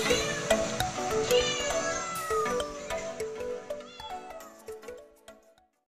Thank you.